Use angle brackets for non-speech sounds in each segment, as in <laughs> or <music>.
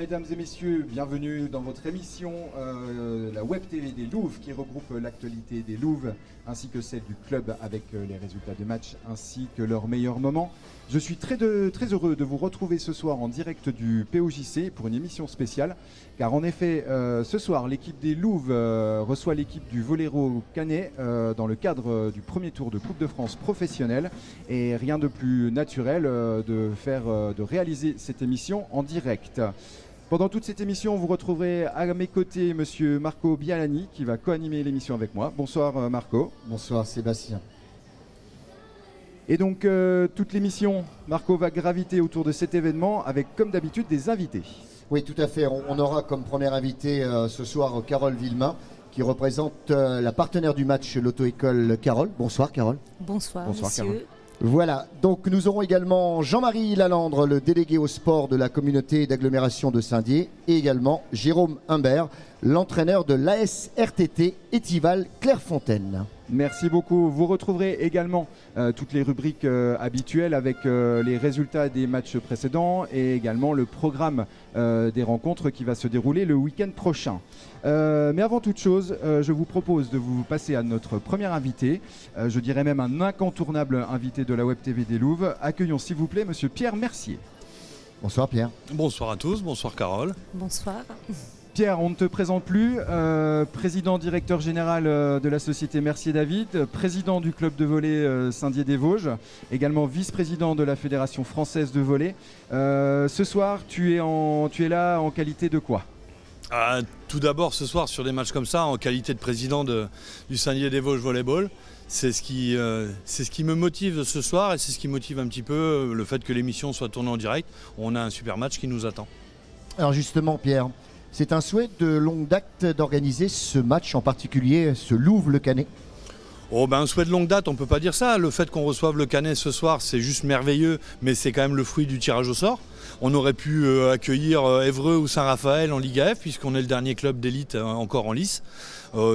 Mesdames et messieurs, bienvenue dans votre émission, euh, la Web TV des Louves qui regroupe l'actualité des Louves ainsi que celle du club avec euh, les résultats de match ainsi que leurs meilleurs moments. Je suis très, heureux de vous retrouver ce soir en direct du POJC pour une émission spéciale car en effet euh, ce soir l'équipe des Louves reçoit l'équipe du Voléro Canet dans le cadre du premier tour de Coupe de France professionnelle et rien de plus naturel de réaliser cette émission en direct. Pendant toute cette émission, vous retrouverez à mes côtés Monsieur Marco Bialani qui va co-animer l'émission avec moi. Bonsoir euh, Marco. Bonsoir Sébastien. Et donc euh, toute l'émission, Marco va graviter autour de cet événement avec comme d'habitude des invités. Oui, tout à fait. On, aura comme premier invité euh, ce soir Carole Villemain qui représente la partenaire du match l'auto-école Carole. Bonsoir Carole. Bonsoir, Bonsoir Carole. Voilà, donc nous aurons également Jean-Marie Lalandre, le délégué au sport de la communauté d'agglomération de Saint-Dié, et également Jérôme Humbert, l'entraîneur de l'AS RTT Étival Clairefontaine. Merci beaucoup. Vous retrouverez également euh, toutes les rubriques euh, habituelles avec euh, les résultats des matchs précédents et également le programme des rencontres qui va se dérouler le week-end prochain. mais avant toute chose, je vous propose de vous passer à notre premier invité, je dirais même un incontournable invité de la Web TV des Louves. Accueillons s'il vous plaît Monsieur Pierre Mercier. Bonsoir Pierre. Bonsoir à tous, bonsoir Carole. Bonsoir. Pierre, on ne te présente plus, euh, président directeur général euh, de la société Mercier David, président du club de volley euh, Saint-Dié-des-Vosges, également vice-président de la Fédération française de volley. ce soir, tu es, en, tu es là en qualité de quoi? Ah, Tout d'abord, ce soir, sur des matchs comme ça, en qualité de président du Saint-Dié-des-Vosges Volleyball, c'est ce, qui, c'est ce qui me motive ce soir et c'est ce qui motive un petit peu le fait que l'émission soit tournée en direct. On a un super match qui nous attend. Alors justement, Pierre, c'est un souhait de longue date d'organiser ce match en particulier, ce Louvre-le-Canet Oh ben un souhait de longue date, on peut pas dire ça. Le fait qu'on reçoive le Canet ce soir, c'est juste merveilleux, mais c'est quand même le fruit du tirage au sort. On aurait pu euh, accueillir euh, Évreux ou Saint-Raphaël en Liga F, puisqu'on est le dernier club d'élite euh, encore en lice.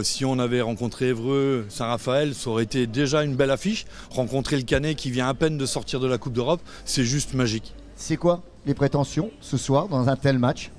si on avait rencontré Évreux, Saint-Raphaël, ça aurait été déjà une belle affiche. Rencontrer le Canet qui vient à peine de sortir de la Coupe d'Europe, c'est juste magique. C'est quoi les prétentions ce soir dans un tel match?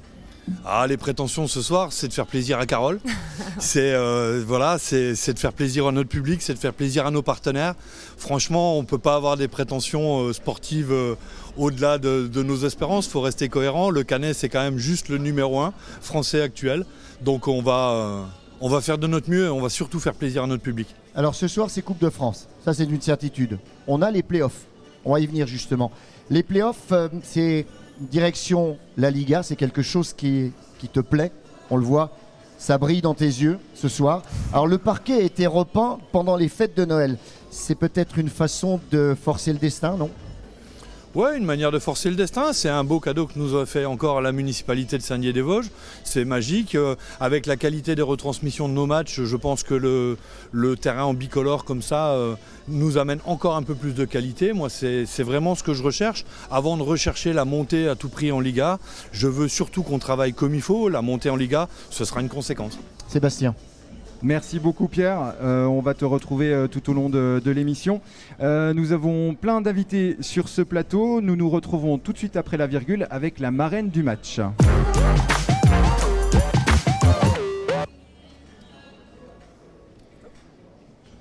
Ah, les prétentions ce soir, c'est de faire plaisir à Carole. <laughs> c'est euh, voilà, c'est de faire plaisir à notre public, c'est de faire plaisir à nos partenaires. Franchement, on ne peut pas avoir des prétentions euh, sportives euh, au-delà de, nos espérances. Il faut rester cohérent. Le Canet, c'est quand même juste le numéro un français actuel. Donc on va, on va faire de notre mieux et on va surtout faire plaisir à notre public. Alors ce soir, c'est Coupe de France. Ça, c'est une certitude. On a les playoffs. On va y venir justement. Les playoffs, c'est direction la Liga, c'est quelque chose qui, te plaît, on le voit, ça brille dans tes yeux ce soir. Alors le parquet a été repeint pendant les fêtes de Noël. C'est peut-être une façon de forcer le destin, non? Ouais, une manière de forcer le destin. C'est un beau cadeau que nous a fait encore la municipalité de Saint-Dié-des-Vosges. C'est magique. Euh, avec la qualité des retransmissions de nos matchs, je pense que le, terrain en bicolore comme ça euh, nous amène encore un peu plus de qualité. Moi, c'est vraiment ce que je recherche. Avant de rechercher la montée à tout prix en Liga, je veux surtout qu'on travaille comme il faut. La montée en Liga, ce sera une conséquence. Sébastien. Merci beaucoup Pierre, euh, on va te retrouver euh, tout au long de, l'émission. Euh, nous avons plein d'invités sur ce plateau, nous nous retrouvons tout de suite après la virgule avec la marraine du match.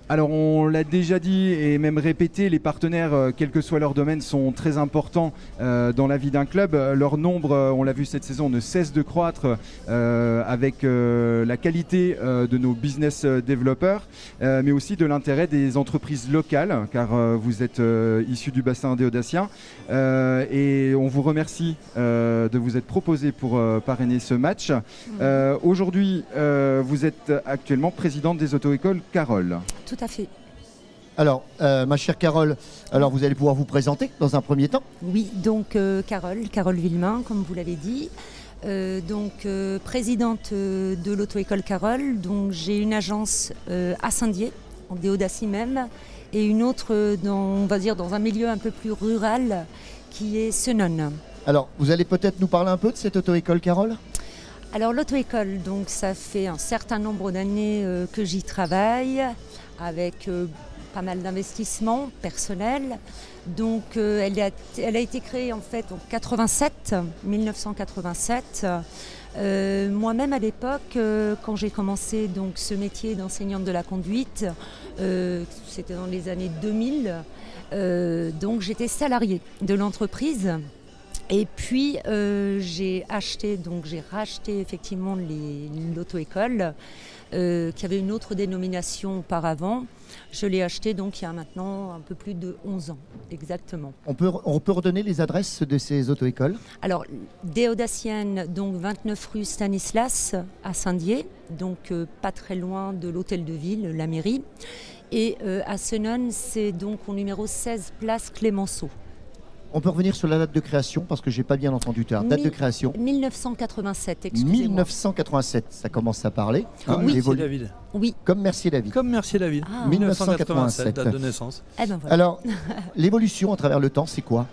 Alors on l'a déjà dit et même répété, les partenaires, euh, quel que soit leur domaine, sont très importants euh, dans la vie d'un club. Leur nombre, euh, on l'a vu cette saison, ne cesse de croître avec la qualité de nos business développeurs, mais aussi de l'intérêt des entreprises locales, car vous êtes issus du bassin des Audaciens. et on vous remercie de vous être proposé pour parrainer ce match. Aujourd'hui, vous êtes actuellement présidente des auto-écoles Carole. À fait. Alors, euh, ma chère Carole, alors vous allez pouvoir vous présenter dans un premier temps Oui, donc euh, Carole, Carole Villemain, comme vous l'avez dit. Euh, donc présidente de l'auto-école Carole. Donc j'ai une agence à Saint-Dié, en Déodacie même, et une autre dans, on va dire, dans un milieu un peu plus rural qui est Senon. Alors, vous allez peut-être nous parler un peu de cette auto-école Carole? Alors l'auto-école, donc ça fait un certain nombre d'années que j'y travaille avec euh, pas mal d'investissements personnels. Donc elle, a, elle, a, été créée en fait en 87, 1987. Moi-même à l'époque, quand j'ai commencé donc ce métier d'enseignante de la conduite, c'était dans les années 2000, donc j'étais salariée de l'entreprise. Et puis euh, j'ai acheté, donc j'ai racheté effectivement l'auto-école euh, qui avait une autre dénomination auparavant. Je l'ai acheté donc il y a maintenant un peu plus de 11 ans, exactement. On peut, on peut redonner les adresses de ces auto-écoles? Alors, Déodacienne, donc 29 rue Stanislas à Saint-Dié, donc euh, pas très loin de l'hôtel de ville, la mairie. Et à Senon, c'est donc au numéro 16 place Clémenceau. On peut revenir sur la date de création parce que j'ai pas bien entendu. Date de création 1987, excusez-moi. 1987, ça commence à parler. Comme Mercier David. Oui. Comme Mercier David. Comme Mercier David. 1987, ah. date de naissance. Eh ben Alors, l'évolution à travers le temps, c'est quoi?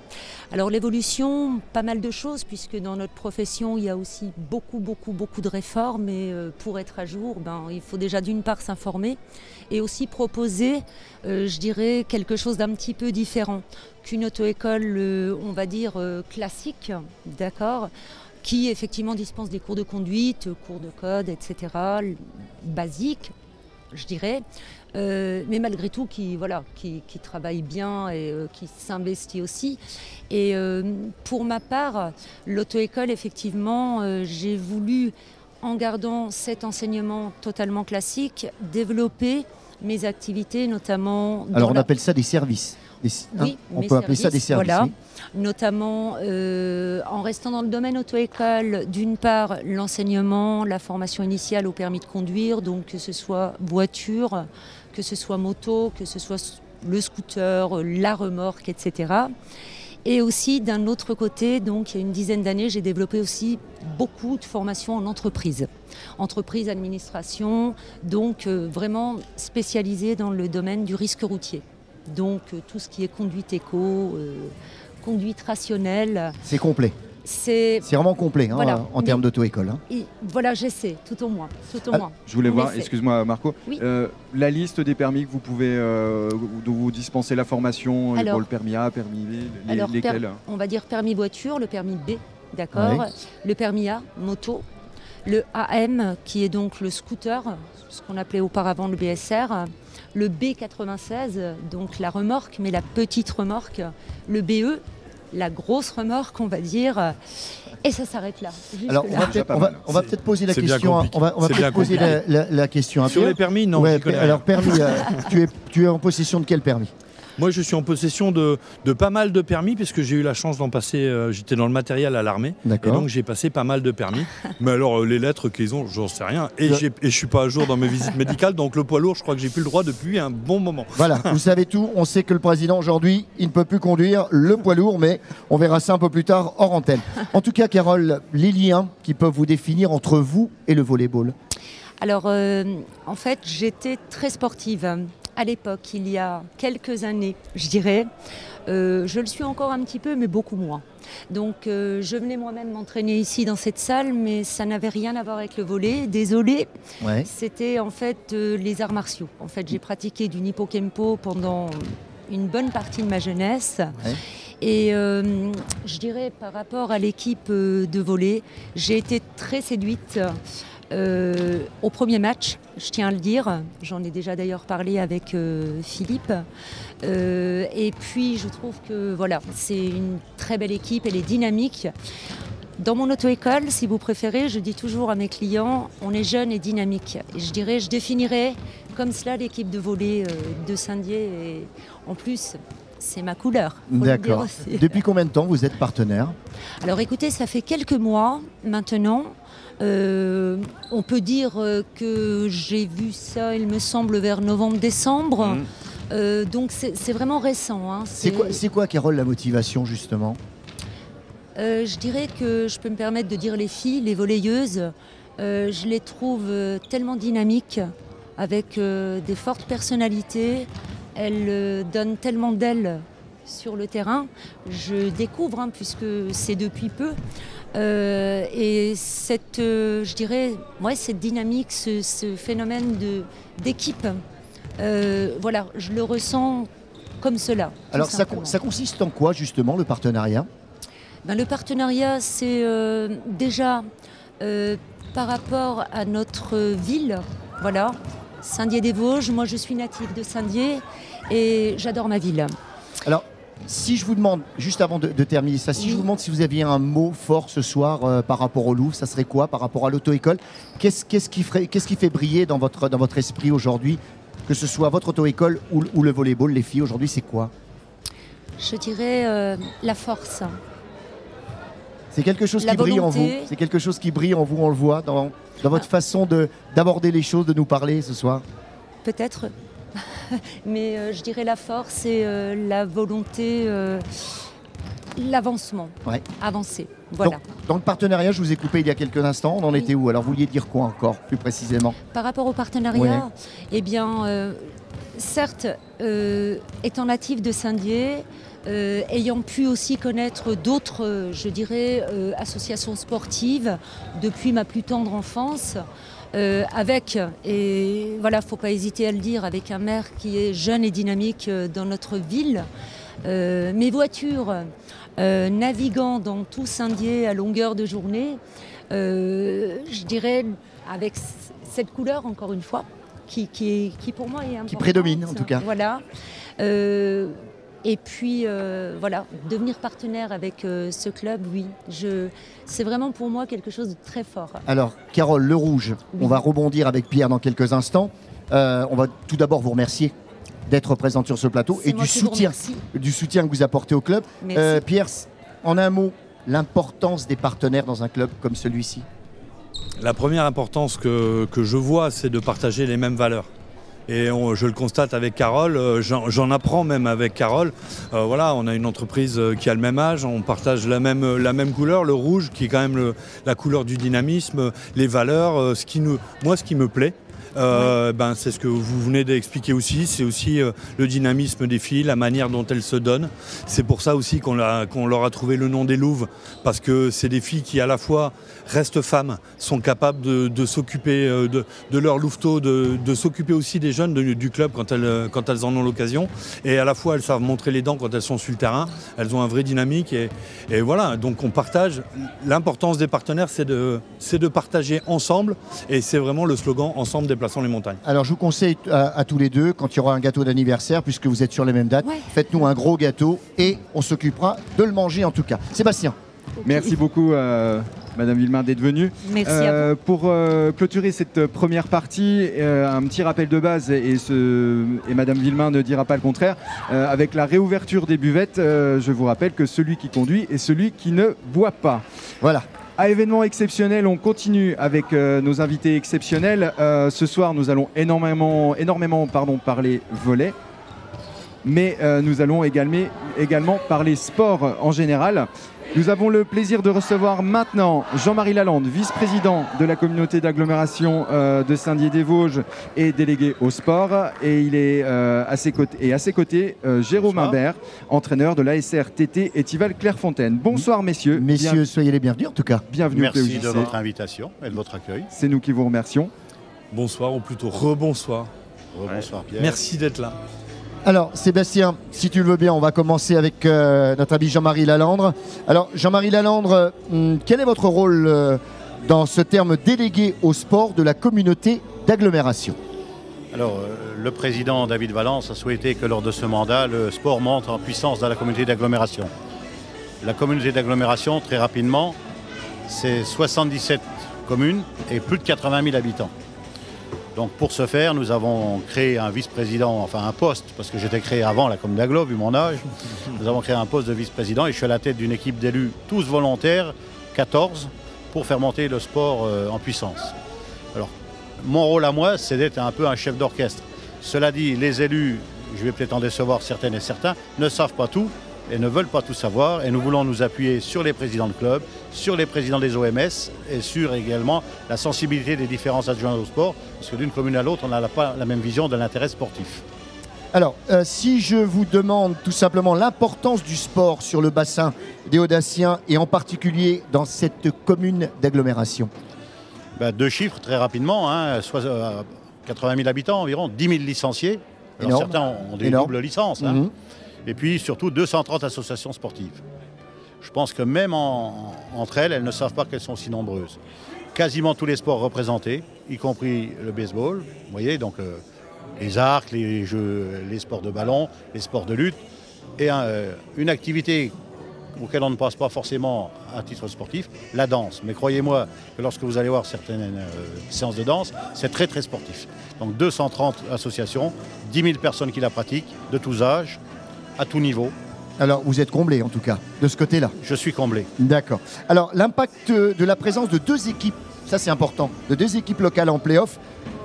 Alors l'évolution, pas mal de choses, puisque dans notre profession, il y a aussi beaucoup, beaucoup, beaucoup de réformes. Et euh, pour être à jour, ben, il faut déjà d'une part s'informer et aussi proposer, euh, je dirais, quelque chose d'un petit peu différent qu'une auto-école, euh, on va dire, classique, d'accord qui effectivement dispense des cours de conduite, cours de code, etc., basiques, je dirais, euh, mais malgré tout qui, voilà, qui, travaille bien et euh, qui s'investit aussi. Et euh, pour ma part, l'auto-école, effectivement, j'ai voulu, en gardant cet enseignement totalement classique, développer mes activités, notamment... Alors on appelle ça des services. Hein, on peut appeler ça des services. Voilà. Notamment en restant dans le domaine auto-école, d'une part l'enseignement, la formation initiale au permis de conduire, donc que ce soit voiture, que ce soit moto, que ce soit le scooter, la remorque, etc. Et aussi d'un autre côté, donc il y a une dizaine d'années, j'ai développé aussi beaucoup de formations en entreprise. Entreprise, administration, donc euh, vraiment spécialisée dans le domaine du risque routier. Donc euh, tout ce qui est conduite éco, euh, conduite rationnelle. C'est complet. C'est vraiment complet hein, en termes d'auto-école. Hein. Voilà, j'essaie, tout au moins. Tout au ah, moins. Je voulais voir, excuse-moi Marco, euh, la liste des permis que vous pouvez euh, vous dispenser la formation pour le permis A, permis B, lesquels On va dire permis voiture, le permis B, d'accord Le permis A, moto, le AM qui est donc le scooter, ce qu'on appelait auparavant le BSR, le B96, donc la remorque, mais la petite remorque, le BE, la grosse remorque, on va dire. Et ça s'arrête là. Alors, on va peut-être poser la question. on va, poser la, question. Sur les permis, non. alors, permis, euh, tu, es, tu es en possession de quel permis? Moi, je suis en possession de, pas mal de permis, puisque j'ai eu la chance d'en passer. Euh, j'étais dans le matériel à l'armée. Et donc, j'ai passé pas mal de permis. <laughs> Mais alors, euh, les lettres qu'ils ont, j'en sais rien. Et, je... et suis pas à jour dans mes visites médicales. Donc, le poids lourd, je crois que j'ai plus le droit depuis un bon moment. Voilà, vous <laughs> savez tout. On sait que le président, aujourd'hui, il ne peut plus conduire le poids lourd, mais on verra ça un peu plus tard hors antenne. En tout cas, Carole, les liens qui peuvent vous définir entre vous et le volleyball alors, euh, en fait, j'étais très sportive à l'époque, il y a quelques années, je dirais. Euh, je le suis encore un petit peu, mais beaucoup moins. Donc euh, je venais moi-même m'entraîner ici dans cette salle, mais ça n'avait rien à voir avec le volet. Désolé. C'était en fait euh, les arts martiaux. En fait, j'ai pratiqué du Nippokempo pendant une bonne partie de ma jeunesse. Et je dirais par rapport à l'équipe de volet, j'ai été très séduite euh, au premier match, je tiens à le dire, j'en ai déjà d'ailleurs parlé avec euh, Philippe. Euh, et puis je trouve que voilà, c'est une très belle équipe, elle est dynamique. Dans mon auto-école, si vous préférez, je dis toujours à mes clients, on est jeune et dynamique. Et je dirais, je définirais comme cela l'équipe de volley de Saint-Dié. Et en plus, c'est ma couleur. D'accord. Depuis combien de temps vous êtes partenaire? Alors écoutez, ça fait quelques mois maintenant. Euh, on peut dire euh, que j'ai vu ça, il me semble, vers novembre-décembre. Mmh. Euh, donc c'est vraiment récent. Hein. C'est quoi, quoi, Carole, la motivation, justement? Je dirais que je peux me permettre de dire les filles, les volleyeuses, je les trouve tellement dynamiques, avec des fortes personnalités. Elles donnent tellement d'elles sur le terrain. Je découvre, hein, puisque c'est depuis peu, euh, et cette, euh, je dirais, ouais, cette dynamique, ce, phénomène d'équipe voilà, je le ressens comme cela. Alors ça, ça, consiste en quoi justement le partenariat? Ben, Le partenariat, c'est déjà par rapport à notre ville, voilà, Saint-Dié-des-Vosges. Moi, je suis native de Saint-Dié et j'adore ma ville. Alors, si je vous demande, juste avant de, terminer ça, si je vous demande si vous aviez un mot fort ce soir euh, par rapport au Louvre, ça serait quoi par rapport à l'auto-école? Qu'est-ce qui, qui, fait briller dans votre, dans votre esprit aujourd'hui Que ce soit votre auto-école ou, le volleyball, les filles, aujourd'hui, c'est quoi? Je dirais euh, la force. C'est quelque chose qui brille en vous. C'est quelque chose qui brille en vous, on le voit dans, dans votre ah. façon d'aborder les choses, de nous parler ce soir. Peut-être. <laughs> Mais euh, je dirais la force et euh, la volonté, euh, l'avancement. Avancer. Voilà. dans le partenariat, je vous ai coupé il y a quelques instants. On en était où Alors, vous vouliez dire quoi encore, plus précisément Par rapport au partenariat, eh bien, certes, étant natif de Saint-Dié, ayant pu aussi connaître d'autres, je dirais, associations sportives depuis ma plus tendre enfance, euh, avec, et voilà, faut pas hésiter à le dire, avec un maire qui est jeune et dynamique euh, dans notre ville. Euh, mes voitures naviguant dans tout Saint-Dié à longueur de journée, je dirais avec cette couleur encore une fois, qui, qui, qui pour moi est importante. Qui prédomine en tout cas. Voilà. Et puis euh, voilà, devenir partenaire avec euh, ce club, oui, c'est vraiment pour moi quelque chose de très fort. Alors, Carole, le rouge, on va rebondir avec Pierre dans quelques instants. Euh, on va tout d'abord vous remercier d'être présente sur ce plateau et du soutien, du soutien que vous apportez au club. Pierre, en un mot, l'importance des partenaires dans un club comme celui-ci La première importance que je vois, c'est de partager les mêmes valeurs. Et je le constate avec Carole, euh, j'en apprends même avec Carole. Euh, voilà, on a une entreprise euh, qui a le même âge, on partage la même, la même couleur, le rouge qui est quand même la couleur du dynamisme, les valeurs. ce qui nous, moi, ce qui me plaît, euh, ben, c'est ce que vous venez d'expliquer aussi. C'est aussi euh, le dynamisme des filles, la manière dont elles se donnent. C'est pour ça aussi qu'on leur a trouvé le nom des Louves, parce que c'est des filles qui à la fois restent femmes, sont capables de, s'occuper euh, de, leur louveteau, de, s'occuper aussi des jeunes du club quand elles, quand elles en ont l'occasion. Et à la fois elles savent montrer les dents quand elles sont sur le terrain. Elles ont un vrai dynamique. Et, et voilà, donc on partage. L'importance des partenaires, c'est de, de partager ensemble. Et c'est vraiment le slogan Ensemble des les montagnes. Alors je vous conseille à, tous les deux, quand il y aura un gâteau d'anniversaire, puisque vous êtes sur les mêmes dates, faites-nous un gros gâteau et on s'occupera de le manger en tout cas. Sébastien. Merci beaucoup. Euh, Madame Villemain d'être venue. Merci à euh, Pour euh, clôturer cette première partie, un petit rappel de base, et, ce, et Madame Villemain ne dira pas le contraire, avec la réouverture des buvettes, je vous rappelle que celui qui conduit est celui qui ne boit pas. Voilà. À événement exceptionnel, on continue avec euh, nos invités exceptionnels. Euh, ce soir, nous allons énormément, énormément pardon, parler volet, mais euh, nous allons également, également parler sport en général. Nous avons le plaisir de recevoir maintenant Jean-Marie Lalande, vice-président de la communauté d'agglomération euh, de Saint-Dié-des-Vosges et délégué au sport. Et il est euh, à ses côtés, et à ses côtés euh, Jérôme Imbert, entraîneur de l'ASR TT Etival Clairefontaine. Bonsoir messieurs. Messieurs, soyez les bienvenus en tout cas. Bienvenue. Merci de votre invitation et de votre accueil. C'est nous qui vous remercions. Bonsoir ou plutôt rebonsoir. Rebonsoir Pierre. Merci d'être là. Alors Sébastien, si tu le veux bien, on va commencer avec euh, notre ami Jean-Marie Lalandre. Alors Jean-Marie Lalandre, hmm, quel est votre rôle euh, dans ce terme délégué au sport de la communauté d'agglomération? Alors euh, le président David Valence a souhaité que lors de ce mandat, le sport monte en puissance dans la communauté d'agglomération. La communauté d'agglomération, très rapidement, c'est 77 communes et plus de 80 000 habitants. Donc pour ce faire, nous avons créé un vice-président, enfin un poste, parce que j'étais créé avant la Commune d'Aglo, vu mon âge. <laughs> Nous avons créé un poste de vice-président et je suis à la tête d'une équipe d'élus, tous volontaires, 14, pour faire monter le sport euh, en puissance. Alors, mon rôle à moi, c'est d'être un peu un chef d'orchestre. Cela dit, les élus, je vais peut-être en décevoir certaines et certains, ne savent pas tout et ne veulent pas tout savoir. Et nous voulons nous appuyer sur les présidents de clubs, sur les présidents des OMS et sur également la sensibilité des différents adjoints au sport, parce que d'une commune à l'autre, on n'a pas la même vision de l'intérêt sportif. Alors, euh, si je vous demande tout simplement l'importance du sport sur le bassin des Audaciens et en particulier dans cette commune d'agglomération ben, Deux chiffres très rapidement. Hein. 80 000 habitants environ, 10 000 licenciés. Alors certains ont des doubles licences. Hein. Mhm. Et puis surtout 230 associations sportives. Je pense que même entre elles, elles ne savent pas qu'elles sont si nombreuses. Quasiment tous les sports représentés, y compris le baseball. Vous voyez, donc euh, les arcs, les jeux, les sports de ballon, les sports de lutte. Et euh, une activité auquel on ne passe pas forcément à titre sportif, la danse. Mais croyez-moi que lorsque vous allez voir certaines euh, séances de danse, c'est très très sportif. Donc 230 associations, 10 000 personnes qui la pratiquent, de tous âges, à tout niveau. Alors vous êtes comblé en tout cas, de ce côté-là Je suis comblé. D'accord. Alors l'impact de la présence de deux équipes, ça c'est important, de deux équipes locales en play-off,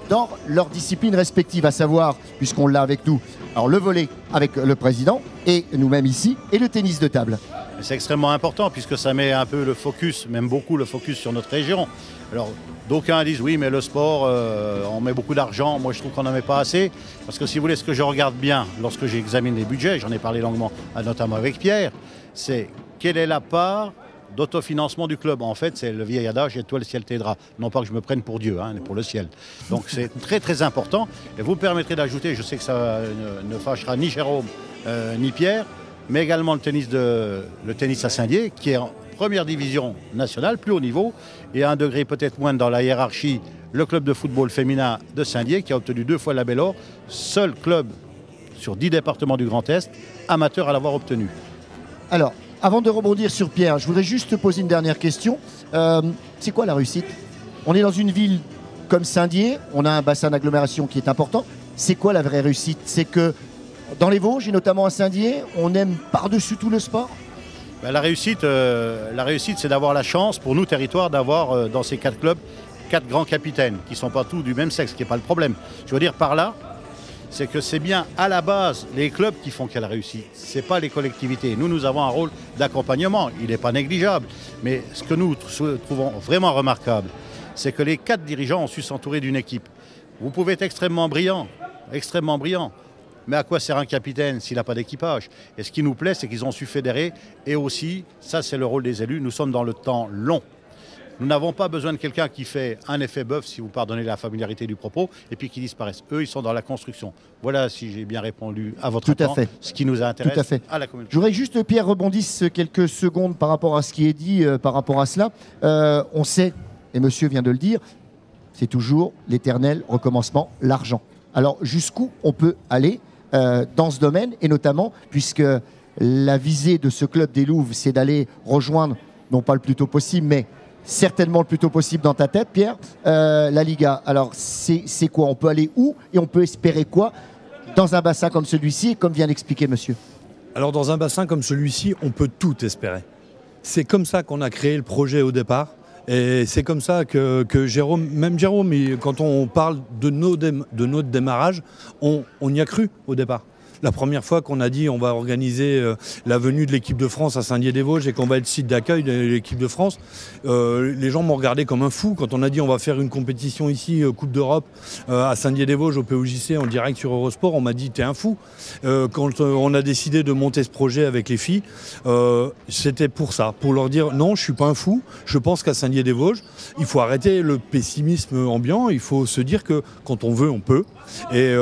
dans leurs disciplines respectives, à savoir, puisqu'on l'a avec nous, alors le volet avec le président et nous-mêmes ici, et le tennis de table. C'est extrêmement important puisque ça met un peu le focus, même beaucoup le focus sur notre région. Alors d'aucuns disent oui mais le sport, euh, on met beaucoup d'argent, moi je trouve qu'on n'en met pas assez. Parce que si vous voulez, ce que je regarde bien lorsque j'examine les budgets, j'en ai parlé longuement notamment avec Pierre, c'est quelle est la part d'autofinancement du club. En fait, c'est le vieil adage et toi le ciel t'aidera. Non pas que je me prenne pour Dieu, hein, mais pour le ciel. Donc c'est <laughs> très très important. Et vous me permettrez d'ajouter, je sais que ça ne, fâchera ni Jérôme euh, ni Pierre, mais également le tennis, de, le tennis à Saint-Dié, qui est première division nationale, plus haut niveau, et à un degré peut-être moins dans la hiérarchie, le club de football féminin de Saint-Dié, qui a obtenu deux fois la Belle Or, seul club sur dix départements du Grand Est, amateur à l'avoir obtenu. Alors, avant de rebondir sur Pierre, je voudrais juste te poser une dernière question. Euh, c'est quoi la réussite? On est dans une ville comme Saint-Dié, on a un bassin d'agglomération qui est important. C'est quoi la vraie réussite? C'est que dans les Vosges et notamment à Saint-Dié, on aime par-dessus tout le sport? La réussite, euh, la réussite c'est d'avoir la chance pour nous, territoires, d'avoir euh, dans ces quatre clubs quatre grands capitaines qui ne sont pas tous du même sexe, ce qui n'est pas le problème. Je veux dire par là, c'est que c'est bien à la base les clubs qui font qu'elle réussit. Ce n'est pas les collectivités. Nous, nous avons un rôle d'accompagnement. Il n'est pas négligeable. Mais ce que nous trouvons vraiment remarquable, c'est que les quatre dirigeants ont su s'entourer d'une équipe. Vous pouvez être extrêmement brillant, extrêmement brillant. Mais à quoi sert un capitaine s'il n'a pas d'équipage? Et ce qui nous plaît, c'est qu'ils ont su fédérer. Et aussi, ça c'est le rôle des élus, nous sommes dans le temps long. Nous n'avons pas besoin de quelqu'un qui fait un effet bœuf, si vous pardonnez la familiarité du propos, et puis qui disparaisse. Eux, ils sont dans la construction. Voilà, si j'ai bien répondu à votre Tout à fait. ce qui nous intéresse Tout à, fait. à la communauté. Je voudrais juste, Pierre, rebondisse quelques secondes par rapport à ce qui est dit euh, par rapport à cela. Euh, on sait, et monsieur vient de le dire, c'est toujours l'éternel recommencement, l'argent. Alors, jusqu'où on peut aller euh, dans ce domaine, et notamment puisque la visée de ce club des Louvres, c'est d'aller rejoindre, non pas le plus tôt possible, mais certainement le plus tôt possible dans ta tête, Pierre, euh, la Liga. Alors, c'est quoi? On peut aller où? Et on peut espérer quoi? Dans un bassin comme celui-ci, comme vient d'expliquer monsieur Alors, dans un bassin comme celui-ci, on peut tout espérer. C'est comme ça qu'on a créé le projet au départ. Et c'est comme ça que, Jérôme, même Jérôme, quand on parle de, notre démarrage, on y a cru au départ la première fois qu'on a dit on va organiser euh, la venue de l'équipe de France à Saint-Dié-des-Vosges et qu'on va être site d'accueil de l'équipe de France, euh, les gens m'ont regardé comme un fou quand on a dit on va faire une compétition ici, euh, Coupe d'Europe, à Saint-Dié-des-Vosges au POJC en direct sur Eurosport. On m'a dit t'es un fou. quand on a décidé de monter ce projet avec les filles, c'était pour ça, pour leur dire non, je suis pas un fou. Je pense qu'à Saint-Dié-des-Vosges, il faut arrêter le pessimisme ambiant. Il faut se dire que quand on veut, on peut. Et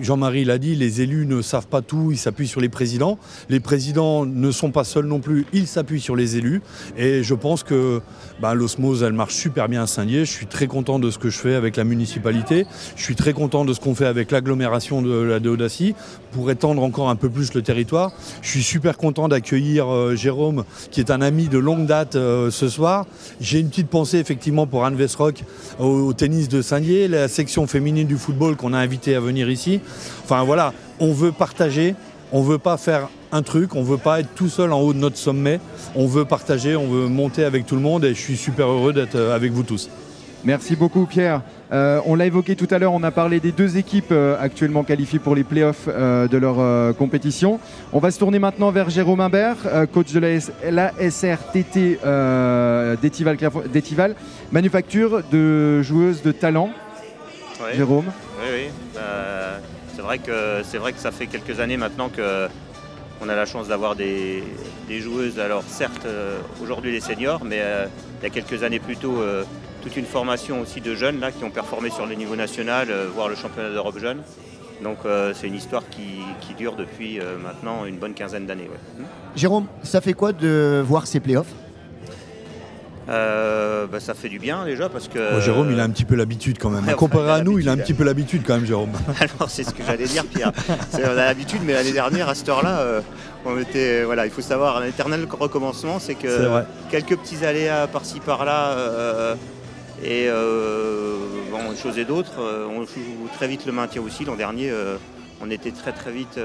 Jean-Marie l'a dit, les élus ne savent pas tout, ils s'appuient sur les présidents. Les présidents ne sont pas seuls non plus, ils s'appuient sur les élus. Et je pense que bah, l'osmose, elle marche super bien à Saint-Dié. Je suis très content de ce que je fais avec la municipalité. Je suis très content de ce qu'on fait avec l'agglomération de la Déodacie pour étendre encore un peu plus le territoire. Je suis super content d'accueillir euh, Jérôme, qui est un ami de longue date euh, ce soir. J'ai une petite pensée effectivement pour Anne Vesrock au, au tennis de Saint-Dié, la section féminine du football qu'on a invité à venir ici. Enfin voilà, on veut partager, on ne veut pas faire un truc, on ne veut pas être tout seul en haut de notre sommet, on veut partager, on veut monter avec tout le monde et je suis super heureux d'être euh, avec vous tous. Merci beaucoup Pierre. Euh, on l'a évoqué tout à l'heure, on a parlé des deux équipes euh, actuellement qualifiées pour les playoffs de leur compétition. On va se tourner maintenant vers Jérôme Imbert, coach de la, SRTT d'Etival, manufacture de joueuses de talent. Jérôme Oui, oui. C'est vrai, que, vrai que ça fait quelques années maintenant que on a la chance d'avoir des, joueuses, alors certes euh, aujourd'hui les seniors, mais euh, il y a quelques années plus tôt, euh, toute une formation aussi de jeunes là, qui ont performé sur le niveau national, voire le championnat d'Europe jeune. Donc c'est une histoire qui, dure depuis maintenant une bonne quinzaine d'années. Jérôme, ça fait quoi de voir ces playoffs? Euh, bah, ça fait du bien déjà parce que. Jérôme, il a un petit peu l'habitude quand même. Comparé à nous, il a un petit peu l'habitude quand même, Jérôme. <laughs> Alors, c'est ce que j'allais dire, Pierre. on a l'habitude, mais l'année dernière, à cette heure-là, euh, on était. Voilà, il faut savoir, un éternel recommencement, c'est que quelques petits aléas par-ci par-là. Euh, et bon, une chose et d'autre, on joue très vite le maintien aussi. L'an dernier, on était très très vite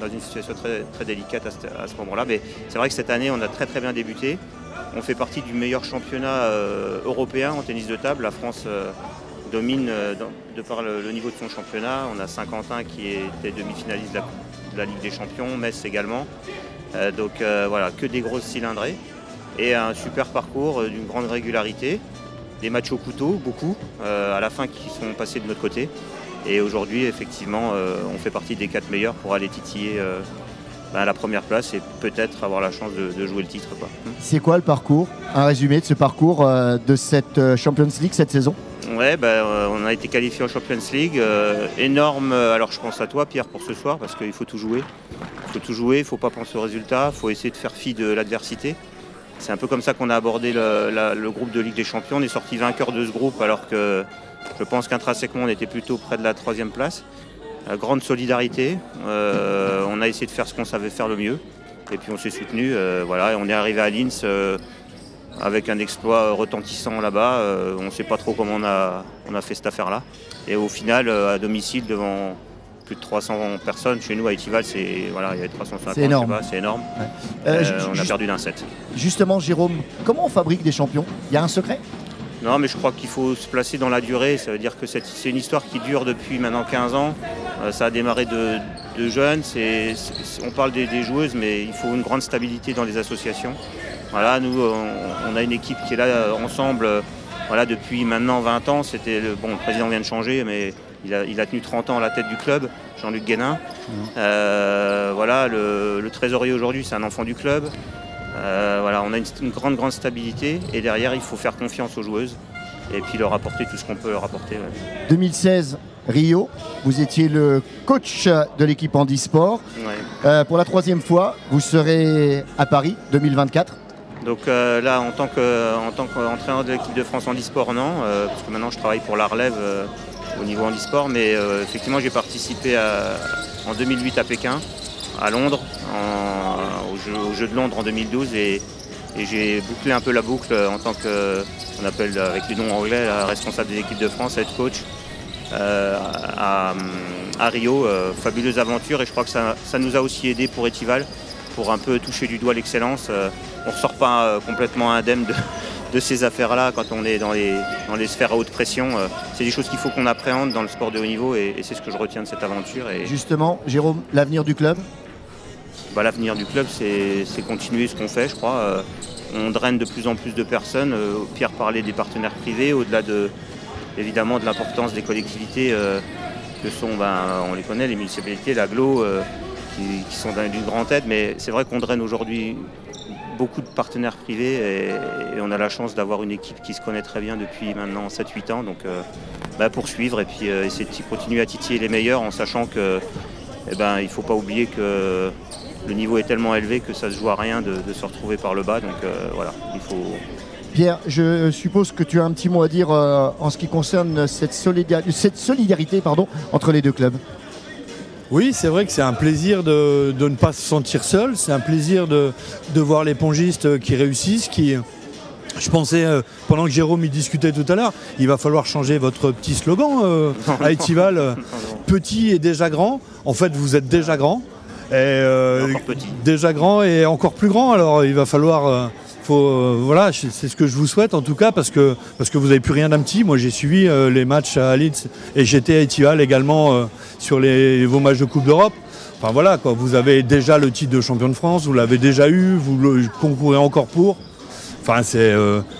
dans une situation très, très délicate à ce, à ce moment-là. Mais c'est vrai que cette année, on a très très bien débuté. On fait partie du meilleur championnat euh, européen en tennis de table. La France euh, domine euh, de par le, niveau de son championnat. On a Saint-Quentin qui était demi-finaliste de, la, Ligue des Champions, Metz également. donc voilà, que des grosses cylindrées. Et un super parcours d'une grande régularité. Des matchs au couteau, beaucoup, à la fin qui sont passés de notre côté. Et aujourd'hui, effectivement, on fait partie des quatre meilleurs pour aller titiller bah, la première place et peut-être avoir la chance de, jouer le titre. C'est quoi le parcours Un résumé de ce parcours euh, de cette euh, Champions League cette saison? Ouais, euh, on a été qualifié en Champions League. énorme, alors je pense à toi Pierre pour ce soir parce qu'il faut tout jouer. Il faut tout jouer, il ne faut pas penser au résultat, il faut essayer de faire fi de l'adversité. C'est un peu comme ça qu'on a abordé le, groupe de Ligue des Champions. On est sorti vainqueur de ce groupe alors que je pense qu'intrinsèquement on était plutôt près de la troisième place. Euh, grande solidarité. Euh, on a essayé de faire ce qu'on savait faire le mieux. Et puis on s'est soutenu. Euh, voilà, et on est arrivé à Linz avec un exploit retentissant là-bas. on ne sait pas trop comment on a, on a fait cette affaire-là. Et au final, à domicile, devant plus de 300 personnes, chez nous à Etival, c'est voilà, il y avait 350. C'est énorme. C'est énorme. on a perdu d'un set. Justement, Jérôme, comment on fabrique des champions? Il y a un secret? Non, mais je crois qu'il faut se placer dans la durée. Ça veut dire que c'est une histoire qui dure depuis maintenant 15 ans. Euh, ça a démarré de, jeunes. on parle des, joueuses, mais il faut une grande stabilité dans les associations. Voilà, nous, on, a une équipe qui est là euh, ensemble euh, voilà, depuis maintenant 20 ans. C'était le, bon, le président vient de changer, mais il a, tenu 30 ans à la tête du club, Jean-Luc Guénin. Mmh. voilà, le trésorier aujourd'hui, c'est un enfant du club. Euh, voilà, on a une, grande, grande stabilité et derrière, il faut faire confiance aux joueuses et puis leur apporter tout ce qu'on peut leur apporter. 2016, Rio, vous étiez le coach de l'équipe Handisport. Euh, pour la troisième fois, vous serez à Paris 2024 donc euh, là, en tant qu'entraîneur de l'équipe de France Handisport, non, parce que maintenant je travaille pour la relève au niveau Handisport, mais effectivement j'ai participé en 2008 à Pékin, à Londres, au, jeu, de Londres en 2012 et, j'ai bouclé un peu la boucle en tant que, on appelle avec les noms anglais, la responsable des équipes de France, head coach euh, à, Rio. Euh, fabuleuse aventure et je crois que ça, nous a aussi aidé pour Etival pour un peu toucher du doigt l'excellence. Euh, on ne ressort pas complètement indemne <laughs> de, ces affaires-là quand on est dans les, dans les sphères à haute pression. c'est des choses qu'il faut qu'on appréhende dans le sport de haut niveau et, c'est ce que je retiens de cette aventure. Justement, Jérôme, l'avenir du club? Bah, l'avenir du club, c'est continuer ce qu'on fait, je crois. Euh, on draine de plus en plus de personnes. Euh, Pierre parlait des partenaires privés, au-delà de, évidemment de l'importance des collectivités euh, que sont, ben, on les connaît, les municipalités, l'aglo, qui, sont d'une grande aide. Mais c'est vrai qu'on draine aujourd'hui beaucoup de partenaires privés et, on a la chance d'avoir une équipe qui se connaît très bien depuis maintenant 7-8 ans. Donc bah, poursuivre et puis essayer de continuer à titiller les meilleurs en sachant que eh ben, il ne faut pas oublier que le niveau est tellement élevé que ça se joue à rien de, se retrouver par le bas. Donc euh, voilà, il faut. Pierre, je suppose que tu as un petit mot à dire euh, en ce qui concerne cette, solidarité pardon, entre les deux clubs. Oui, c'est vrai que c'est un plaisir de, ne pas se sentir seul. C'est un plaisir de, voir les pongistes qui réussissent, qui, je pensais, euh, pendant que Jérôme y discutait tout à l'heure, il va falloir changer votre petit slogan <laughs> à Etival. petit et déjà grand. En fait, vous êtes déjà grand. Euh, déjà grand et encore plus grand. Alors il va falloir. Euh, faut, euh, voilà, c'est ce que je vous souhaite en tout cas parce que, parce que vous n'avez plus rien d'un petit. Moi j'ai suivi les matchs à Leeds et j'étais à Etival également sur les, vos matchs de Coupe d'Europe. Enfin voilà, quoi, vous avez déjà le titre de champion de France, vous l'avez déjà eu, vous le concourez encore pour. Enfin c'est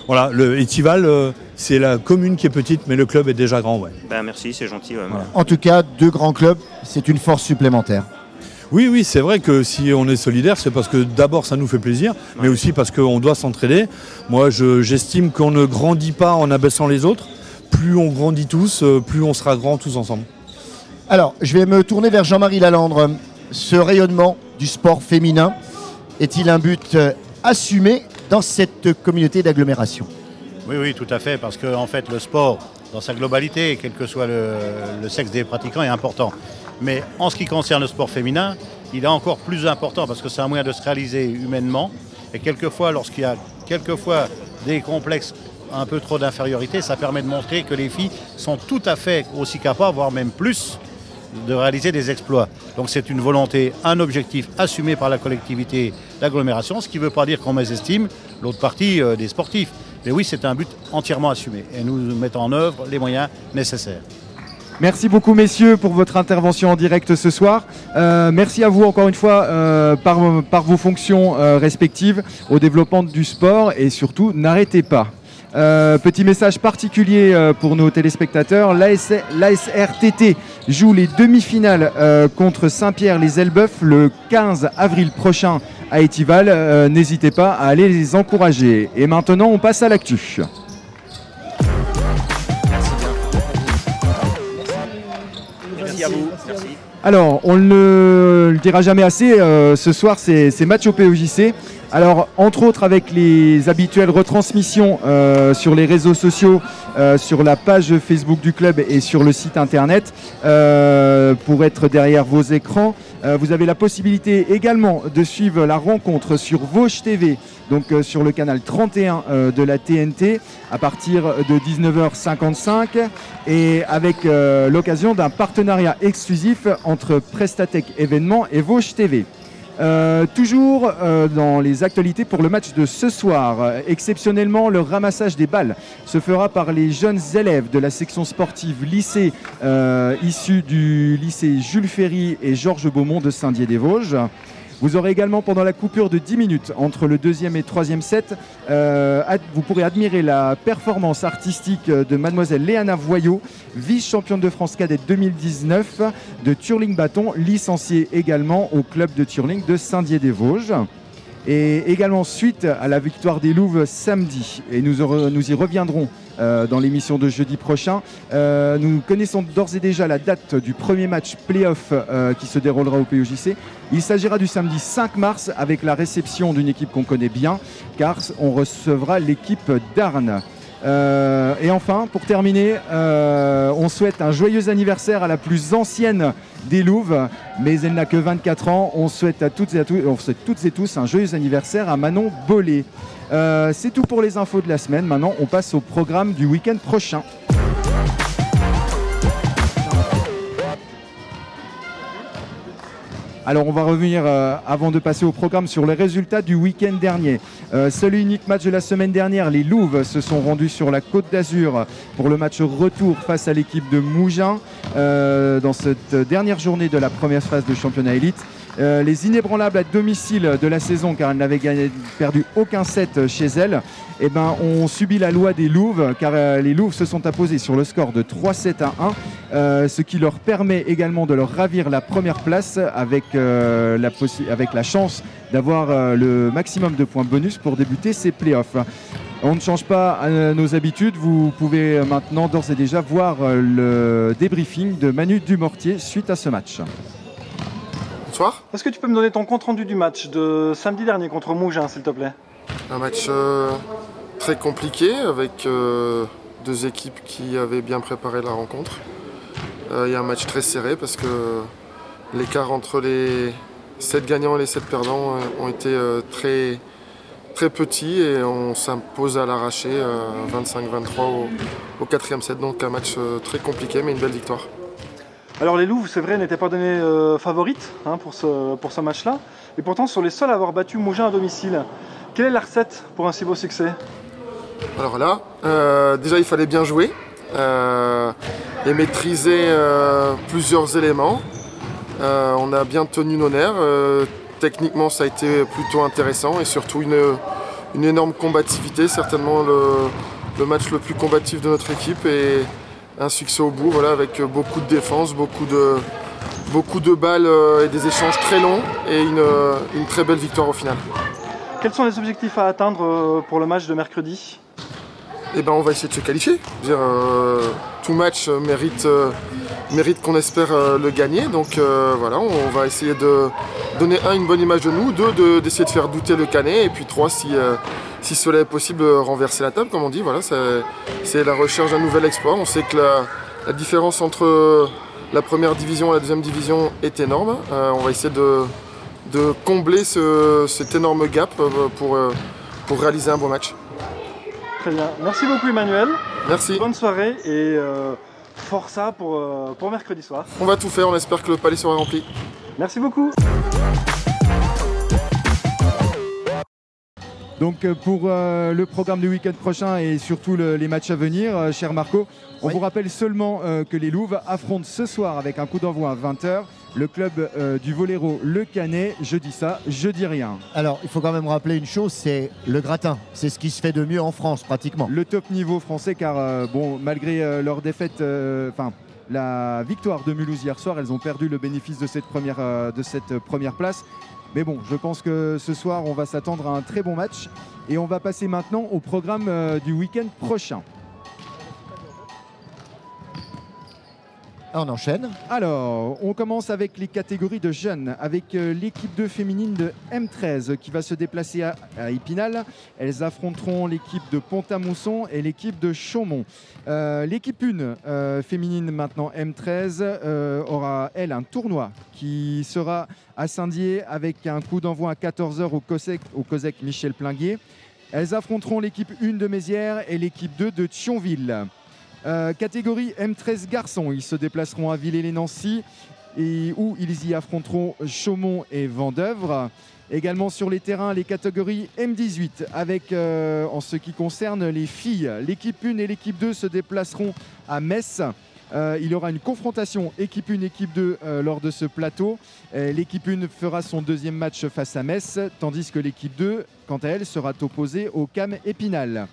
voilà, le Etival, c'est la commune qui est petite, mais le club est déjà grand. Ouais. Ben, merci, c'est gentil. En tout cas, deux grands clubs, c'est une force supplémentaire. Oui, oui, c'est vrai que si on est solidaire, c'est parce que d'abord ça nous fait plaisir, mais aussi parce qu'on doit s'entraider. Moi, j'estime qu'on ne grandit pas en abaissant les autres. Plus on grandit tous, euh, plus on sera grand tous ensemble. Alors, je vais me tourner vers Jean-Marie Lalandre. Ce rayonnement du sport féminin est-il un but euh, assumé dans cette communauté d'agglomération? Oui, oui, tout à fait, parce que en fait, le sport, dans sa globalité, quel que soit le, sexe des pratiquants, est important. Mais en ce qui concerne le sport féminin, il est encore plus important parce que c'est un moyen de se réaliser humainement. Et quelquefois, lorsqu'il y a quelquefois des complexes un peu trop d'infériorité, ça permet de montrer que les filles sont tout à fait aussi capables, voire même plus, de réaliser des exploits. Donc c'est une volonté, un objectif assumé par la collectivité d'agglomération, ce qui ne veut pas dire qu'on mésestime l'autre partie euh, des sportifs. Mais oui, c'est un but entièrement assumé et nous mettons en œuvre les moyens nécessaires. Merci beaucoup messieurs pour votre intervention en direct ce soir. Euh, merci à vous encore une fois euh, par, vos fonctions respectives au développement du sport et surtout n'arrêtez pas. Euh, petit message particulier euh, pour nos téléspectateurs. L'ASRTT joue les demi-finales euh, contre Saint-Pierre-les-Elbeuf le 15 avril prochain à Étival. N'hésitez pas à aller les encourager. Et maintenant, on passe à l'actu. À vous. Alors, on ne le dira jamais assez, ce soir c'est match au POJC. Alors, entre autres, avec les habituelles retransmissions euh, sur les réseaux sociaux, euh, sur la page Facebook du club et sur le site internet, euh, pour être derrière vos écrans, vous avez la possibilité également de suivre la rencontre sur Vosges TV, donc sur le canal 31 de la TNT, à partir de 19h55, et avec l'occasion d'un partenariat exclusif entre Prestatec Événements et Vosges TV. Euh, toujours euh, dans les actualités pour le match de ce soir. exceptionnellement, le ramassage des balles se fera par les jeunes élèves de la section sportive lycée euh, issus du lycée Jules Ferry et Georges Beaumont de Saint-Dié-des-Vosges. Vous aurez également pendant la coupure de 10 minutes entre le deuxième et troisième set, euh, vous pourrez admirer la performance artistique de mademoiselle Léana Voyot, vice-championne de France cadet 2019 de Turling Bâton, licenciée également au club de Turling de Saint-Dié-des-Vosges. Et également suite à la victoire des Louves samedi, et nous, nous y reviendrons euh, dans l'émission de jeudi prochain. Euh, nous connaissons d'ores et déjà la date du premier match playoff euh, qui se déroulera au POJC. Il s'agira du samedi 5 mars avec la réception d'une équipe qu'on connaît bien, car on recevra l'équipe d'Arnes. Euh, et enfin, pour terminer, on souhaite un joyeux anniversaire à la plus ancienne des Louves, mais elle n'a que 24 ans. On souhaite à toutes et à tous, un joyeux anniversaire à Manon Bollet. Euh, c'est tout pour les infos de la semaine. Maintenant, on passe au programme du week-end prochain. Alors on va revenir euh, avant de passer au programme sur les résultats du week-end dernier. Euh, seul et unique match de la semaine dernière, les Louves se sont rendus sur la Côte d'Azur pour le match retour face à l'équipe de Mougins euh, dans cette dernière journée de la première phase de championnat élite. Euh, les inébranlables à domicile de la saison, car elles n'avaient perdu aucun set chez elles, eh ben, ont subi la loi des Louves, car euh, les Louves se sont imposés sur le score de 3-7 à 1, euh, ce qui leur permet également de leur ravir la première place avec, la, avec la chance d'avoir le maximum de points bonus pour débuter ces playoffs. On ne change pas nos habitudes. Vous pouvez maintenant d'ores et déjà voir le débriefing de Manu Dumortier suite à ce match. Est-ce que tu peux me donner ton compte rendu du match de samedi dernier contre Mougins, s'il te plaît? Un match euh, très compliqué avec euh, deux équipes qui avaient bien préparé la rencontre. Euh, il y a un match très serré parce que l'écart entre les 7 gagnants et les 7 perdants ont été très, très petits et on s'impose à l'arraché 25-23 au, au quatrième set. Donc un match très compliqué mais une belle victoire. Alors les Loups, c'est vrai, n'étaient pas donnés euh, favorites hein, pour ce, match-là. Et pourtant, sur les seuls à avoir battu Mougins à domicile, quelle est la recette pour un si beau succès? Alors là, euh, déjà il fallait bien jouer euh, et maîtriser plusieurs éléments. on a bien tenu nos nerfs. techniquement, ça a été plutôt intéressant et surtout une, énorme combativité, certainement le, le match le plus combatif de notre équipe. Et, un succès au bout, voilà, avec beaucoup de défense, beaucoup de, beaucoup de balles et des échanges très longs et une, une très belle victoire au final. Quels sont les objectifs à atteindre pour le match de mercredi? Eh ben, on va essayer de se qualifier. Dire, tout match mérite, mérite qu'on espère le gagner. Donc voilà, on va essayer de donner un, une bonne image de nous, deux, d'essayer de, faire douter le Canet, et puis trois, si, si cela est possible, renverser la table, comme on dit. Voilà, c'est la recherche d'un nouvel exploit. On sait que la, différence entre la première division et la deuxième division est énorme. Euh, on va essayer de, de combler cet énorme gap euh, pour, euh, pour réaliser un bon match. Très bien. Merci beaucoup Emmanuel. Merci. Bonne soirée et força pour, pour mercredi soir. On va tout faire, on espère que le palais sera rempli. Merci beaucoup. Donc euh, pour euh, le programme du week-end prochain et surtout les matchs à venir, euh, cher Marco, on vous rappelle seulement que les Louves affrontent ce soir avec un coup d'envoi à 20h le club du Voléro Le Canet. Je dis ça, je dis rien. Alors il faut quand même rappeler une chose, c'est le gratin. C'est ce qui se fait de mieux en France pratiquement. Le top niveau français car bon malgré leur défaite, enfin la victoire de Mulhouse hier soir, elles ont perdu le bénéfice de cette première, de cette première place. Mais bon, je pense que ce soir, on va s'attendre à un très bon match. Et on va passer maintenant au programme euh, du week-end prochain. On enchaîne. Alors, on commence avec les catégories de jeunes, avec euh, l'équipe 2 féminine de M13 qui va se déplacer à, Épinal. Elles affronteront l'équipe de Pont-à-Mousson et l'équipe de Chaumont. Euh, l'équipe 1 euh, féminine maintenant M13 aura, elle, un tournoi qui sera à Saint-Dié avec un coup d'envoi à 14h au COSEC, au COSEC Michel Plinguet. Elles affronteront l'équipe 1 de Mézières et l'équipe 2 de Thionville. Euh, catégorie M13 garçons, ils se déplaceront à Villers-les-Nancy et où ils y affronteront Chaumont et Vendœuvre. Également sur les terrains, les catégories M18 avec, euh, en ce qui concerne les filles, l'équipe 1 et l'équipe 2 se déplaceront à Metz. Euh, il y aura une confrontation équipe 1, équipe 2 lors de ce plateau. l'équipe 1 fera son deuxième match face à Metz, tandis que l'équipe 2, quant à elle, sera opposée au CAM Épinal.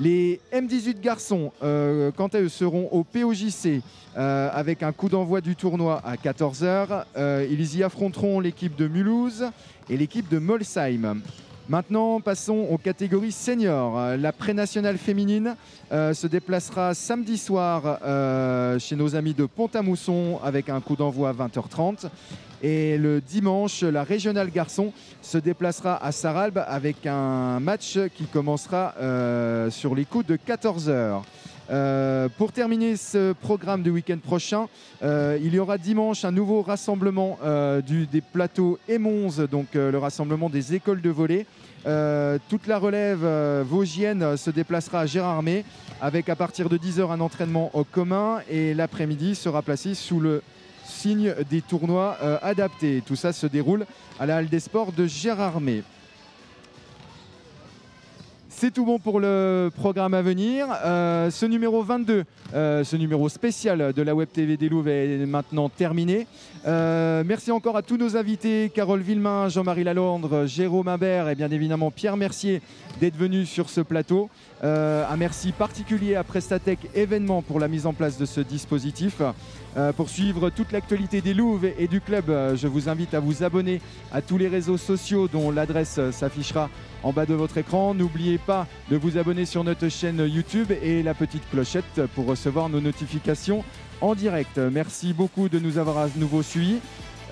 Les M18 garçons, euh, quant à eux, seront au POJC euh, avec un coup d'envoi du tournoi à 14h. Euh, ils y affronteront l'équipe de Mulhouse et l'équipe de Molsheim. Maintenant, passons aux catégories seniors. La pré-nationale féminine se déplacera samedi soir chez nos amis de Pont-à-Mousson avec un coup d'envoi à 20h30. Et le dimanche, la régionale garçon se déplacera à Saralbe avec un match qui commencera euh, sur les coups de 14h. Euh, pour terminer ce programme du week-end prochain, euh, il y aura dimanche un nouveau rassemblement des plateaux M11, donc le rassemblement des écoles de volley. toute la relève vosgienne se déplacera à Gérardmer avec à partir de 10h un entraînement au commun et l'après-midi sera placé sous le signe des tournois euh, adaptés. Tout ça se déroule à la Halle des Sports de Gérardmer. C'est tout bon pour le programme à venir. Euh, ce numéro 22, euh, ce numéro spécial de la Web TV des Louvres est maintenant terminé. merci encore à tous nos invités, Carole Villemain, Jean-Marie Lalondre, Jérôme Imbert et bien évidemment Pierre Mercier d'être venus sur ce plateau. Un merci particulier à Prestatec événement pour la mise en place de ce dispositif. Euh, pour suivre toute l'actualité des Louves et du club, euh, je vous invite à vous abonner à tous les réseaux sociaux dont l'adresse euh, s'affichera en bas de votre écran. N'oubliez pas de vous abonner sur notre chaîne YouTube et la petite clochette pour recevoir nos notifications en direct. Merci beaucoup de nous avoir à nouveau suivis.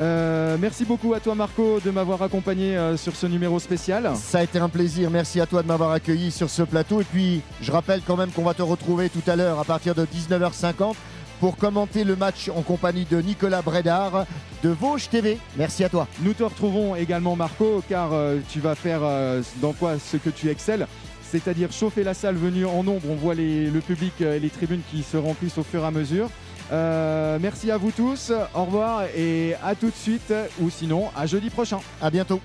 Merci beaucoup à toi Marco de m'avoir accompagné sur ce numéro spécial. Ça a été un plaisir, merci à toi de m'avoir accueilli sur ce plateau. Et puis je rappelle quand même qu'on va te retrouver tout à l'heure à partir de 19h50 pour commenter le match en compagnie de Nicolas Bredard de Vosges TV. Merci à toi. Nous te retrouvons également Marco car euh, tu vas faire euh, dans quoi ce que tu excelles c'est-à-dire chauffer la salle venue en nombre. On voit le public et les tribunes qui se remplissent au fur et à mesure. Euh, merci à vous tous, au revoir et à tout de suite ou sinon à jeudi prochain. À bientôt.